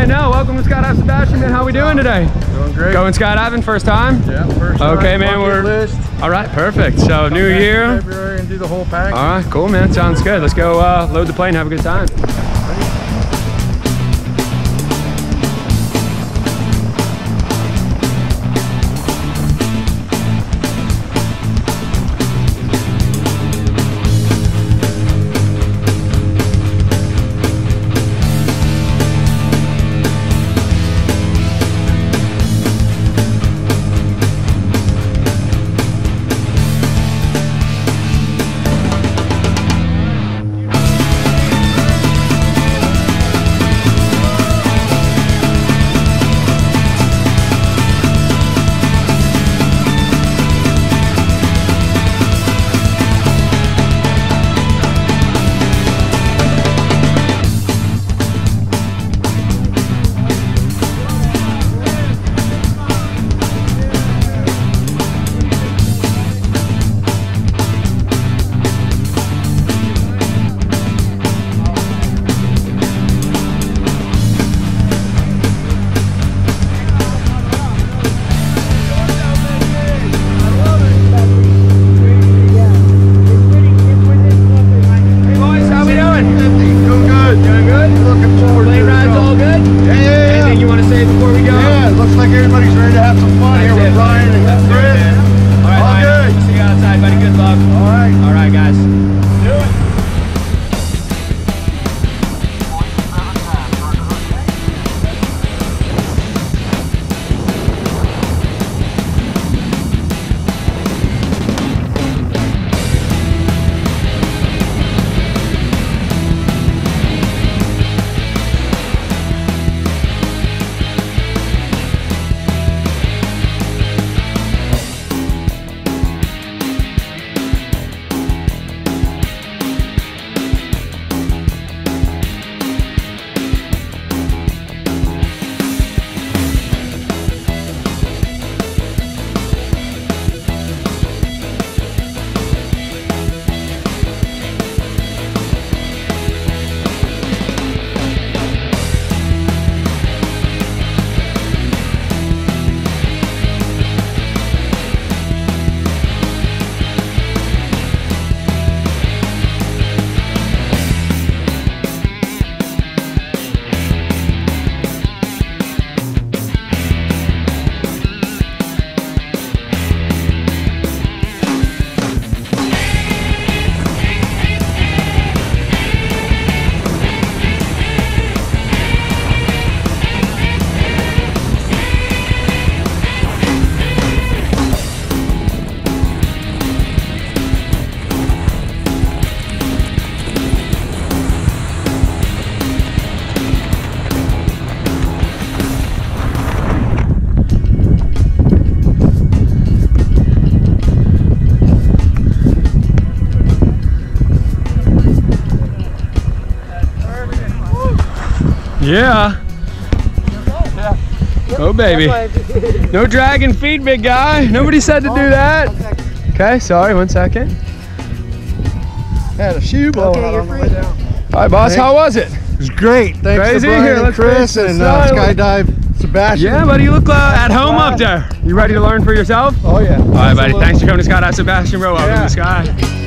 Ryan Nell. Welcome to Skydive Sebastian, man. How are we doing today? Doing great. Going skydiving first time? Yeah, first Okay, time, man, bucket we're- list. All right, perfect. So new Back in year. February and do the whole pack. All right, cool, man. Sounds good. Let's go uh, load the plane, have a good time. Yeah. Oh, baby. No dragging feet, big guy. Nobody said to do that. Okay, sorry, one second. Had a shoe blowing Okay, out on the way down. All right, boss, how was it? It was great. Thanks Crazy. to Brian Here, and let's Chris finish and uh. Skydive Sebastian. Yeah, buddy, you look uh, at home up there. You ready to learn for yourself? Oh, yeah. All right, buddy. Thanks for coming to Skydive Sebastian, bro. Welcome Yeah. to Sky.